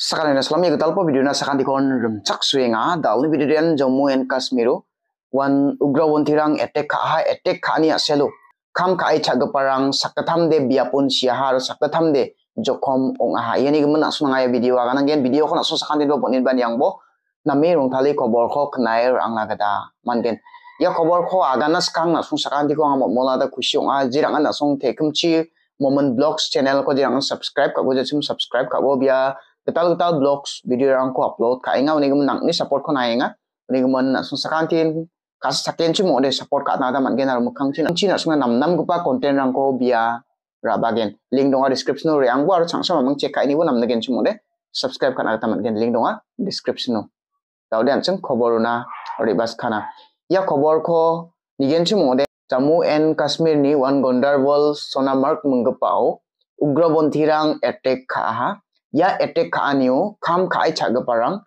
Sakali na salam yagutal po video na sakanti kon rumchak suenga dal ni video den Jammu and Kashmir wan ugra wontirang attack kha ha attack kha ni aselo kham kai cha parang sakatham de biapun siahar sakatham de jokhom ong ha yani gumna sunanga ya video. Aga nang gen video khona so sakanti do bonin ban yang bo. Na me rong thali kobor kho ang lagada mangen ya kobor kho aga na skang na sung sakanti ko amo mola da khusyong a jirang na sung tekemchi moment blogs channel ko jirang subscribe ka go subscribe ka bo bia ketal blogs video yang upload ka inga ni nang ni support ko na inga ni gemen na sung sakantin kas saken chi mo de support ka na man genar mukhang chi chi na sung nam nam gupa content rang ko bia rabagen link donga description no yang war chang sama mang check ka ini wo nam na gen chi mo de subscribe ka na man gen link donga description no tahu dan chung khobor na ribas khana ya khobor ko nigen chi mo de Jammu and Kashmir ni wan Gondarbal Sonamark menggepau ugrabonthirang attack kha ya etek ka anio kham khai chaga parang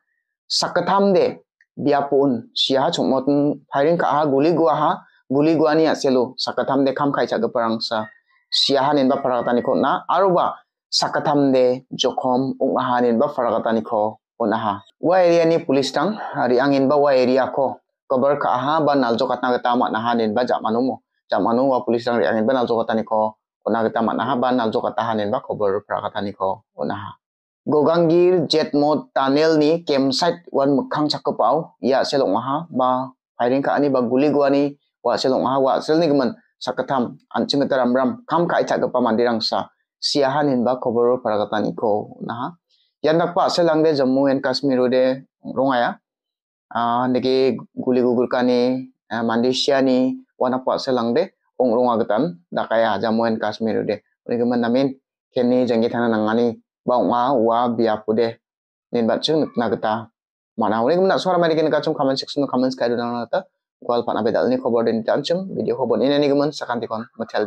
sakatham de biapun sia chumotun firing ka ha guli gua ha guli gua ni aselo sakatham de kham khai chaga parang sa. Sia hanin ba parakatani ko na aruba sakatham de jokhom ung hanin ba parakatani ko onaha. Wa area ni police tang hari angin ba wa area ko. Cover ka ha ba naljo katna gata ma na hanin ba jamanu mo jamanu wa police tang ri angin ba naljo katani ko ona gata ma na ha ba naljo kata hanin ba cover parakatani ko onaha Gogangir jet mode tunnel ni campsite wan mukhang chakapau ya selong ha ba firing ka ani ba guli gua ni. Wa selong ha wa sel ni gaman sakatham anching taram ram kam kai chakapa mandirang sa. Siahanin ba cover paragatan iko. Na ha yan pa selang de jammu and kashmir de rongaya ah nege guli gugur kani mandisya ni wana pa selang de ong ronga gatan dakaya jammu and kashmir de gaman namin keni jangi thana nangani bang ma wa bia pude nin bat chung na gata mana uni gumna suara mari kin kacung comment section comments kai dana ta gwal pana bedal ni khobor din tan chung video khobor ini ni gumun sakanti kon mathal